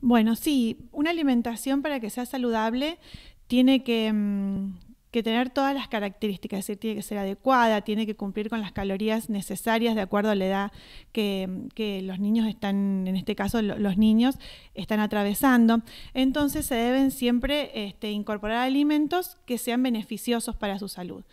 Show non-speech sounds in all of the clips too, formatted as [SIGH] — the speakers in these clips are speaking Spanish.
Bueno, sí, una alimentación para que sea saludable tiene que, mm, que tener todas las características, es decir, tiene que ser adecuada, tiene que cumplir con las calorías necesarias de acuerdo a la edad que, los niños están, en este caso los niños, están atravesando. Entonces se deben siempre este, incorporar alimentos que sean beneficiosos para su salud.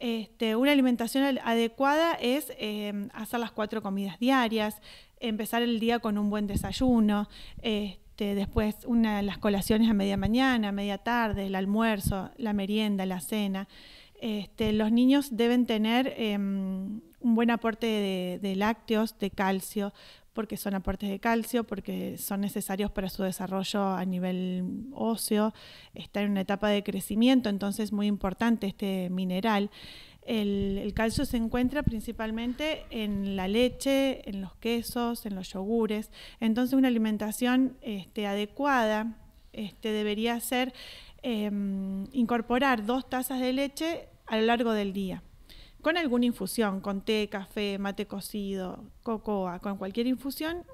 Este, una alimentación adecuada es eh, hacer las cuatro comidas diarias, empezar el día con un buen desayuno. Este, después las colaciones a media mañana, media tarde, el almuerzo, la merienda, la cena. Este, los niños deben tener em, un buen aporte de, lácteos, de calcio, porque son aportes de calcio, porque son necesarios para su desarrollo a nivel óseo, está en una etapa de crecimiento, entonces es muy importante este mineral. El, calcio se encuentra principalmente en la leche, en los quesos, en los yogures. Entonces una alimentación este, adecuada este, debería ser em, incorporar dos tazas de leche a lo largo del día con alguna infusión, con té, café, mate cocido, cocoa, con cualquier infusión,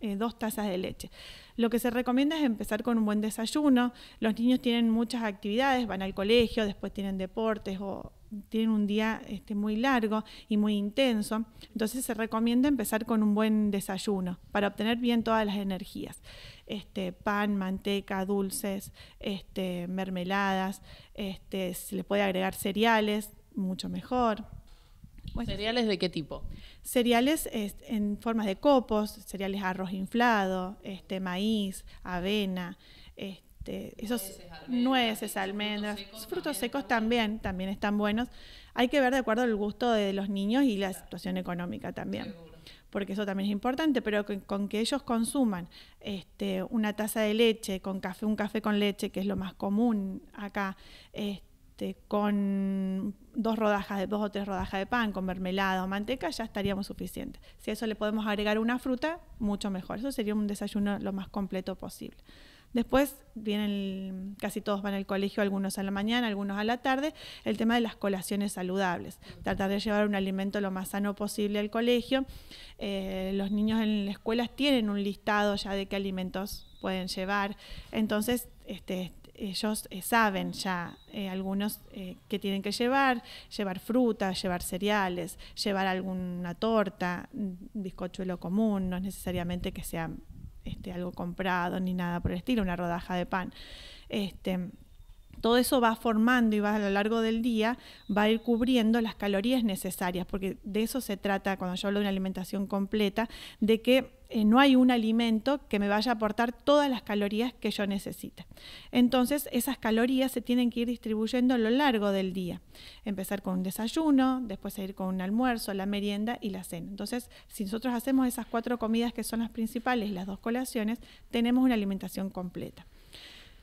eh, dos tazas de leche. Lo que se recomienda es empezar con un buen desayuno. Los niños tienen muchas actividades, van al colegio, después tienen deportes o tienen un día este, muy largo y muy intenso. Entonces se recomienda empezar con un buen desayuno para obtener bien todas las energías. Este, pan, manteca, dulces, este, mermeladas, este, se le puede agregar cereales, mucho mejor. ¿Cereales de qué tipo? Cereales en formas de copos, cereales arroz inflado, este, maíz, avena, este, esos nueces, almendras, frutos, secos, también, también están buenos. Hay que ver de acuerdo al gusto de los niños y la situación económica también. Porque eso también es importante, pero con, que ellos consuman este, una taza de leche con café, un café con leche, que es lo más común acá, este, con dos rodajas de dos o tres rodajas de pan, con mermelada o manteca, ya estaríamos suficientes. Si a eso le podemos agregar una fruta, mucho mejor. Eso sería un desayuno lo más completo posible. Después vienen, casi todos van al colegio, algunos a la mañana, algunos a la tarde, el tema de las colaciones saludables. Tratar de llevar un alimento lo más sano posible al colegio. Eh, los niños en las escuelas tienen un listado ya de qué alimentos pueden llevar. Entonces, este, ellos eh, saben ya eh, algunos eh, que tienen que llevar, llevar fruta, llevar cereales, llevar alguna torta, un bizcochuelo común, no es necesariamente que sea este, algo comprado ni nada por el estilo, una rodaja de pan. Este, todo eso va formando y va a lo largo del día, va a ir cubriendo las calorías necesarias, porque de eso se trata cuando yo hablo de una alimentación completa, de que eh, no hay un alimento que me vaya a aportar todas las calorías que yo necesite. Entonces, esas calorías se tienen que ir distribuyendo a lo largo del día. Empezar con un desayuno, después ir con un almuerzo, la merienda y la cena. Entonces, si nosotros hacemos esas cuatro comidas que son las principales las dos colaciones, tenemos una alimentación completa.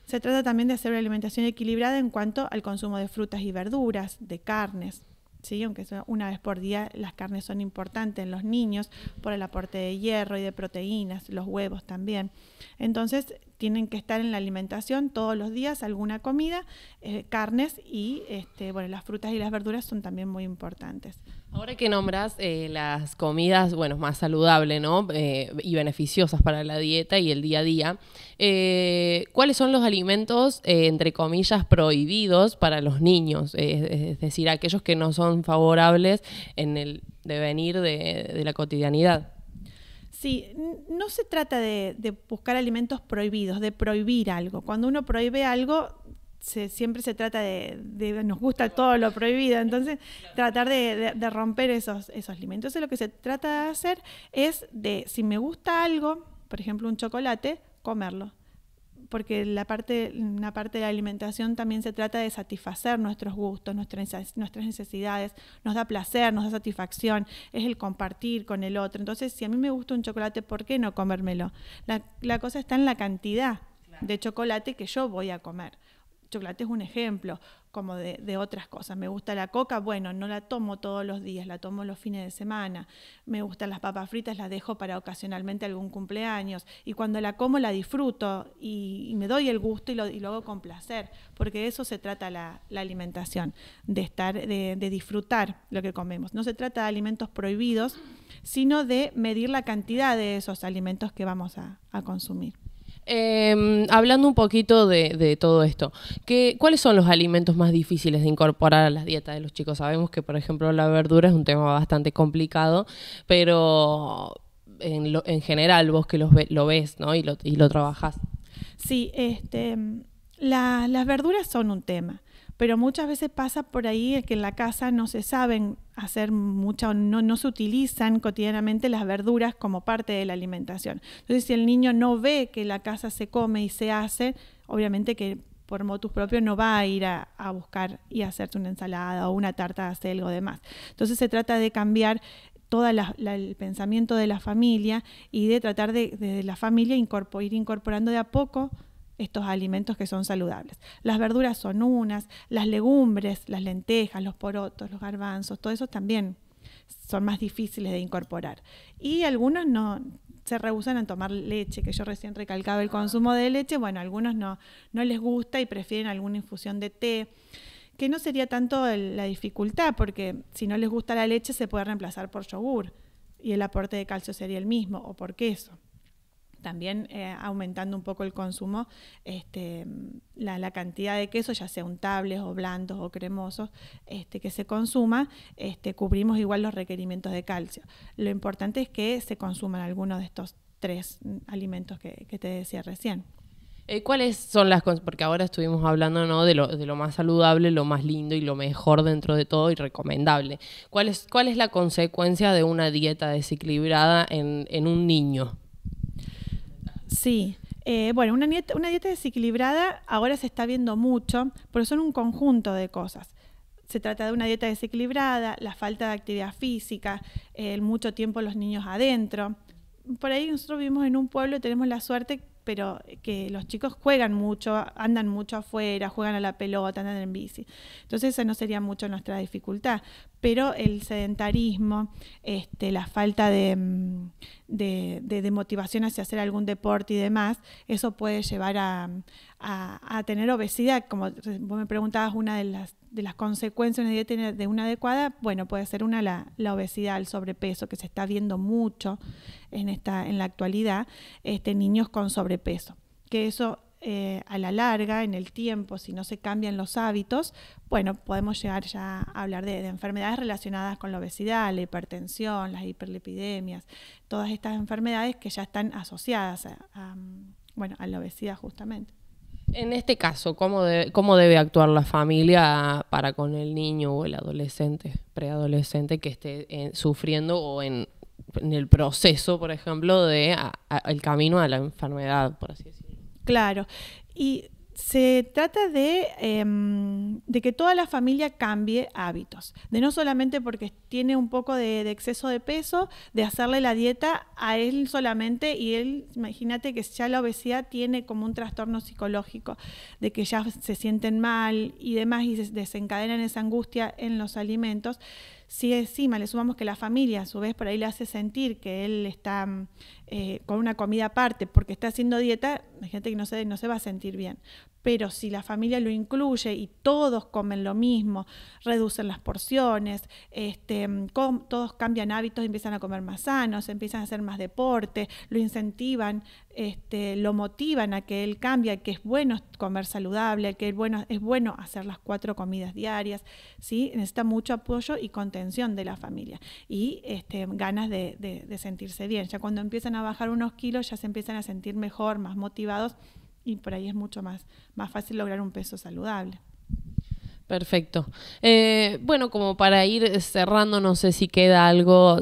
Se trata también de hacer una alimentación equilibrada en cuanto al consumo de frutas y verduras, de carnes, ¿sí? aunque una vez por día las carnes son importantes en los niños por el aporte de hierro y de proteínas, los huevos también. Entonces tienen que estar en la alimentación todos los días alguna comida, eh, carnes y este, bueno, las frutas y las verduras son también muy importantes. Ahora que nombras eh, las comidas, bueno, más saludables, ¿no? Eh, y beneficiosas para la dieta y el día a día, ¿cuáles son los alimentos, entre comillas, prohibidos para los niños? es decir, aquellos que no son favorables en el devenir de, la cotidianidad. Sí, no se trata de, de buscar alimentos prohibidos, de prohibir algo. Cuando uno prohíbe algo, siempre se trata de, nos gusta todo lo prohibido, entonces tratar de, romper esos, esos límites. Entonces lo que se trata de hacer es de, si me gusta algo, por ejemplo un chocolate, comerlo. Porque la parte, una parte de la alimentación también se trata de satisfacer nuestros gustos, nuestras, nuestras necesidades, nos da placer, nos da satisfacción, es el compartir con el otro. Entonces, si a mí me gusta un chocolate, ¿por qué no comérmelo? La, la cosa está en la cantidad de chocolate que yo voy a comer chocolate es un ejemplo, como de, otras cosas. Me gusta la coca, bueno, no la tomo todos los días, la tomo los fines de semana. Me gustan las papas fritas, las dejo para ocasionalmente algún cumpleaños. Y cuando la como la disfruto y, me doy el gusto y lo, y hago con placer, porque de eso se trata la, alimentación, de, estar, de, disfrutar lo que comemos. No se trata de alimentos prohibidos, sino de medir la cantidad de esos alimentos que vamos a consumir. Em, hablando un poquito de, todo esto, ¿qué, ¿cuáles son los alimentos más difíciles de incorporar a la dieta de los chicos? Sabemos que, por ejemplo, la verdura es un tema bastante complicado, pero en, en general vos que lo ves ¿no? y, lo, y lo trabajás. Sí, este, las verduras son un tema pero muchas veces pasa por ahí que en la casa no se saben hacer mucho, no, no se utilizan cotidianamente las verduras como parte de la alimentación. Entonces, si el niño no ve que la casa se come y se hace, obviamente que por motus propio no va a ir a, buscar y hacerse una ensalada o una tarta de acelga o demás. Entonces se trata de cambiar todo el pensamiento de la familia y de tratar de, la familia ir incorporando de a poco estos alimentos que son saludables. Las verduras son unas, las legumbres, las lentejas, los porotos, los garbanzos, todo eso también son más difíciles de incorporar. Y algunos no se rehusan a tomar leche, que yo recién recalcaba el consumo de leche, bueno, algunos no, no les gusta y prefieren alguna infusión de té, que no sería tanto la dificultad, porque si no les gusta la leche se puede reemplazar por yogur y el aporte de calcio sería el mismo, o por queso también eh, aumentando un poco el consumo, este, la, cantidad de queso, ya sea untables o blandos o cremosos, este, que se consuma, este, cubrimos igual los requerimientos de calcio. Lo importante es que se consuman algunos de estos tres alimentos que, te decía recién. Eh, ¿Cuáles son las cosas? Porque ahora estuvimos hablando ¿no? de, lo, de lo más saludable, lo más lindo y lo mejor dentro de todo y recomendable. ¿Cuál es, cuál es la consecuencia de una dieta desequilibrada en, en un niño? Sí. Eh, bueno, una dieta, una dieta desequilibrada ahora se está viendo mucho, pero son un conjunto de cosas. Se trata de una dieta desequilibrada, la falta de actividad física, el mucho tiempo los niños adentro. Por ahí nosotros vivimos en un pueblo y tenemos la suerte pero que los chicos juegan mucho, andan mucho afuera, juegan a la pelota, andan en bici. Entonces esa no sería mucho nuestra dificultad. Pero el sedentarismo, este, la falta mm, de, de, motivación hacia hacer algún deporte y demás, eso puede llevar a, a, tener obesidad. Como vos me preguntabas, una de las, de las consecuencias de una de una adecuada, bueno, puede ser una la, la obesidad, el sobrepeso, que se está viendo mucho en, esta, en la actualidad, este, niños con sobrepeso. Que eso eh, a la larga, en el tiempo, si no se cambian los hábitos, bueno, podemos llegar ya a hablar de, enfermedades relacionadas con la obesidad, la hipertensión, las hiperlipidemias, todas estas enfermedades que ya están asociadas bueno, a la obesidad justamente. En este caso, ¿cómo, ¿cómo debe actuar la familia para con el niño o el adolescente, preadolescente que esté eh, sufriendo o en, el proceso, por ejemplo, de el camino a la enfermedad, por así decirlo? Claro. Y se trata de, em, de, que toda la familia cambie hábitos, de no solamente porque tiene un poco de, exceso de peso, de hacerle la dieta a él solamente y él, imagínate que ya la obesidad tiene como un trastorno psicológico, de que ya se sienten mal y demás y desencadenan esa angustia en los alimentos. Si encima le sumamos que la familia a su vez por ahí le hace sentir que él está eh, con una comida aparte porque está haciendo dieta, gente que no se, no se va a sentir bien. Pero si la familia lo incluye y todos comen lo mismo, reducen las porciones, este, todos cambian hábitos, empiezan a comer más sanos, empiezan a hacer más deporte, lo incentivan, este, lo motivan a que él cambie, que es bueno comer saludable, que es bueno, es bueno hacer las cuatro comidas diarias, ¿sí? necesita mucho apoyo y contención de la familia y este, ganas de sentirse bien. Ya cuando empiezan a bajar unos kilos ya se empiezan a sentir mejor, más motivados y por ahí es mucho más, más fácil lograr un peso saludable. Perfecto. Eh, bueno, como para ir cerrando, no sé si queda algo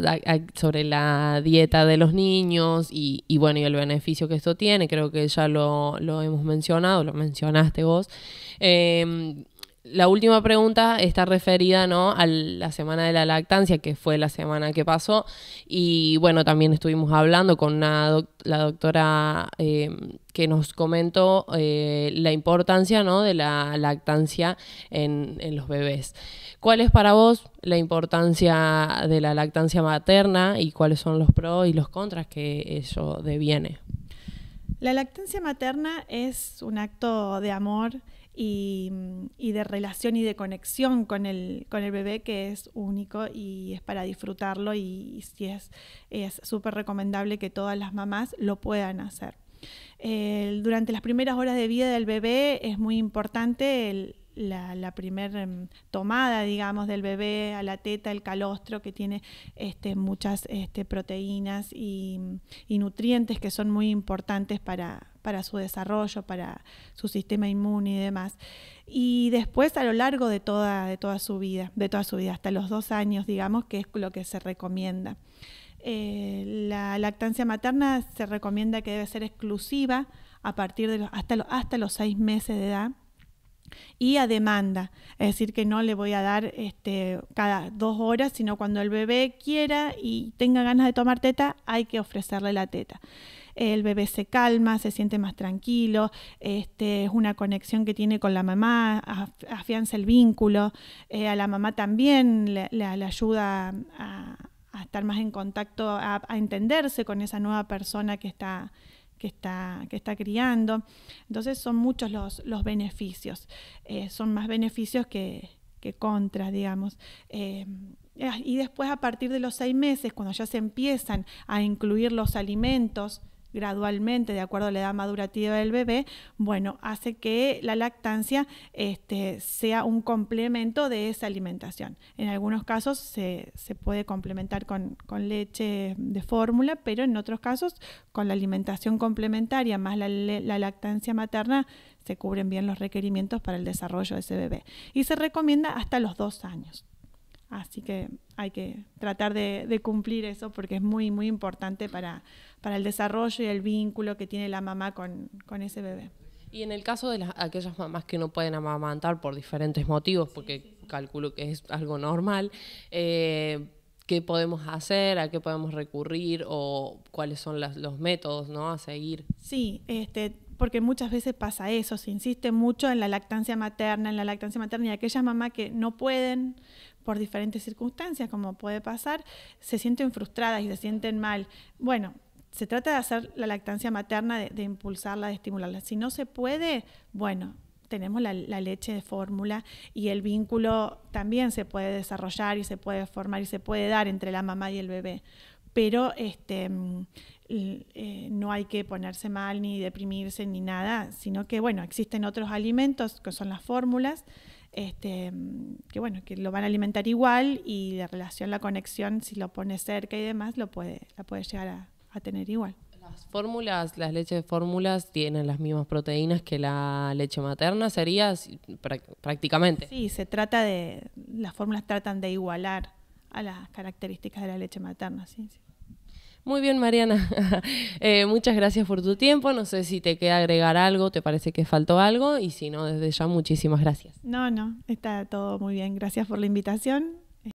sobre la dieta de los niños y, bueno, y el beneficio que esto tiene. Creo que ya lo, lo hemos mencionado, lo mencionaste vos. Eh, la última pregunta está referida ¿no? a la semana de la lactancia, que fue la semana que pasó. Y bueno, también estuvimos hablando con la doctora eh, que nos comentó eh, la importancia ¿no? de la lactancia en, en, los bebés. ¿Cuál es para vos la importancia de la lactancia materna y cuáles son los pros y los contras que eso deviene? La lactancia materna es un acto de amor y, de relación y de conexión con el, con el bebé que es único y es para disfrutarlo y, si es súper recomendable que todas las mamás lo puedan hacer. durante las primeras horas de vida del bebé es muy importante la, primera em, tomada, digamos, del bebé a la teta, el calostro, que tiene este, muchas este, proteínas y, nutrientes que son muy importantes para, su desarrollo, para su sistema inmune y demás. Y después a lo largo de toda, de toda su vida, de toda su vida, hasta los dos años, digamos, que es lo que se recomienda. Eh, la lactancia materna se recomienda que debe ser exclusiva a partir de los, hasta, hasta los seis meses de edad y a demanda, es decir, que no le voy a dar este, cada dos horas, sino cuando el bebé quiera y tenga ganas de tomar teta, hay que ofrecerle la teta. El bebé se calma, se siente más tranquilo, este, es una conexión que tiene con la mamá, afianza el vínculo, eh, a la mamá también le, ayuda a, estar más en contacto, a, entenderse con esa nueva persona que está que está, que está criando. Entonces son muchos los, los beneficios, eh, son más beneficios que, que contras, digamos. Eh, y después a partir de los seis meses, cuando ya se empiezan a incluir los alimentos, gradualmente, de acuerdo a la edad madurativa del bebé, bueno, hace que la lactancia este, sea un complemento de esa alimentación. En algunos casos se, puede complementar con, leche de fórmula, pero en otros casos con la alimentación complementaria más la, la lactancia materna se cubren bien los requerimientos para el desarrollo de ese bebé. Y se recomienda hasta los dos años. Así que hay que tratar de, cumplir eso porque es muy, muy importante para, para, el desarrollo y el vínculo que tiene la mamá con, ese bebé. Y en el caso de las, aquellas mamás que no pueden amamantar por diferentes motivos, porque calculo que es algo normal, eh, ¿qué podemos hacer? ¿A qué podemos recurrir? ¿O cuáles son los métodos ¿no? a seguir? Sí, este, porque muchas veces pasa eso, se insiste mucho en la lactancia materna, en la lactancia materna y aquellas mamás que no pueden por diferentes circunstancias, como puede pasar, se sienten frustradas y se sienten mal. Bueno, se trata de hacer la lactancia materna, de, impulsarla, de estimularla. Si no se puede, bueno, tenemos la, leche de fórmula y el vínculo también se puede desarrollar y se puede formar y se puede dar entre la mamá y el bebé. Pero este, mm, eh, no hay que ponerse mal ni deprimirse ni nada, sino que bueno, existen otros alimentos que son las fórmulas este, que bueno, que lo van a alimentar igual y la relación, la conexión, si lo pone cerca y demás, lo puede, la puede llegar a, tener igual. Las fórmulas, las leches de fórmulas tienen las mismas proteínas que la leche materna, sería prácticamente. Sí, se trata de, las fórmulas tratan de igualar a las características de la leche materna, sí. sí. Muy bien, Mariana. [LAUGHS] Eh, muchas gracias por tu tiempo. No sé si te queda agregar algo, te parece que faltó algo y si no, desde ya muchísimas gracias. No, no, está todo muy bien. Gracias por la invitación